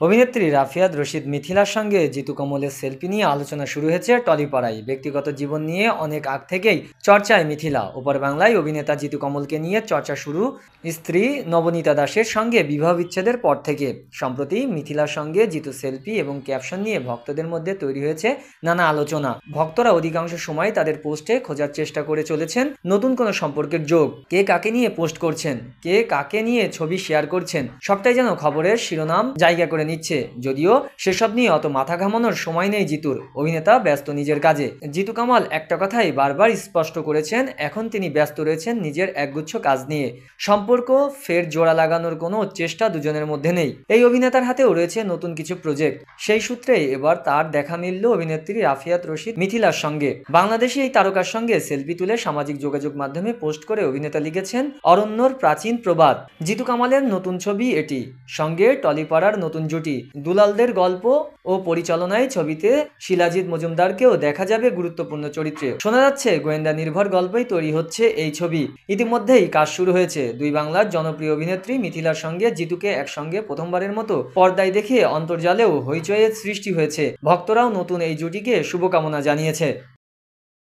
অভিনেত্রী রাফিয়াত রশিদ মিথিলার সঙ্গে জিতু কমলের সেলফি নিয়ে আলোচনা শুরু হয়েছে টলিপাড়ায়। ব্যক্তিগত জীবন নিয়ে অনেক আগ থেকেই চর্চায় মিথিলা। ওপর বাংলায় অভিনেতা জিতু কমলকে নিয়ে চর্চা শুরু স্ত্রী নবনীতা দাসের সঙ্গে বিবাহ বিচ্ছেদের পর থেকে। সম্প্রতি মিথিলার সঙ্গে জিতু সেলফি এবং ক্যাপশন নিয়ে ভক্তদের মধ্যে তৈরি হয়েছে নানা আলোচনা। ভক্তরা অধিকাংশ সময় তাদের পোস্টে খোঁজার চেষ্টা করে চলেছেন নতুন কোনো সম্পর্কের যোগ। কে কাকে নিয়ে পোস্ট করছেন? কে কাকে নিয়ে ছবি শেয়ার করছেন? সবটাই যেন খবরের শিরোনাম, জায়গা করে নিচ্ছে। যদিও সেসব নিয়ে অত মাথা ঘামানোর সময় নেই জিতুর। অভিনেতা ব্যস্ত নিজের কাজে। জিতু কামাল একটা কথাই বারবার স্পষ্ট করেছেন, এখন তিনি ব্যস্ত রয়েছেন নিজের একগুচ্ছ কাজ নিয়ে। সম্পর্ক ফের জোড়া লাগানোর কোনো চেষ্টা দুজনের মধ্যে নেই। এই অভিনেতার হাতেও রয়েছে নতুন কিছু প্রজেক্ট সেই সূত্রেই এবার তার দেখা মিলল অভিনেত্রী রাফিয়াত রশিদ মিথিলার সঙ্গে। বাংলাদেশে এই তারকার সঙ্গে সেলফি তুলে সামাজিক যোগাযোগ মাধ্যমে পোস্ট করে অভিনেতা লিখেছেন, অরণ্যর প্রাচীন প্রবাদ। জিতু কামালের নতুন ছবি এটি। সঙ্গে টলিপাড়ার নতুন জুটি দুলালদের গল্প ও পরিচালনায় ছবিতে শিলাজিৎ মজুমদারকেও দেখা যাবে গুরুত্বপূর্ণ চরিত্রে। শোনা যাচ্ছে, গোয়েন্দা নির্ভর গল্পই তৈরি হচ্ছে এই ছবি। ইতিমধ্যেই কাজ শুরু হয়েছে। দুই বাংলার জনপ্রিয় অভিনেত্রী মিথিলার সঙ্গে জিতুকে একসঙ্গে প্রথমবারের মতো পর্দায় দেখে অন্তর্জালেও হইচইয়ের সৃষ্টি হয়েছে। ভক্তরাও নতুন এই জুটিকে শুভকামনা জানিয়েছে।